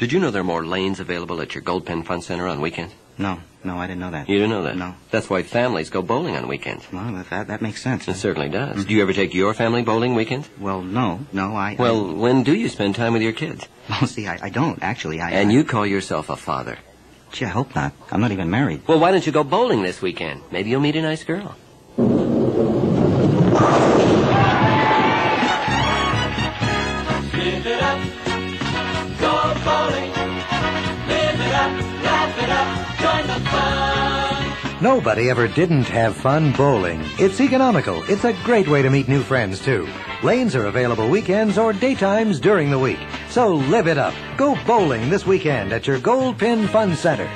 Did you know there are more lanes available at your Gold Pin Fun Center on weekends? No, no, I didn't know that. You didn't know that? No. That's why families go bowling on weekends. Well, that, that, that makes sense. It certainly does. Mm-hmm. Do you ever take your family bowling weekends? Well, no, no, I... Well, when do you spend time with your kids? I, well, see, I, I don't, actually. I, And I- you call yourself a father. Gee, I hope not. I'm not even married. Well, why don't you go bowling this weekend? Maybe you'll meet a nice girl. Up, laugh it up, join the fun. Nobody ever didn't have fun bowling. It's economical. It's a great way to meet new friends, too. Lanes are available weekends or daytimes during the week. So live it up. Go bowling this weekend at your Gold Pin Fun Center.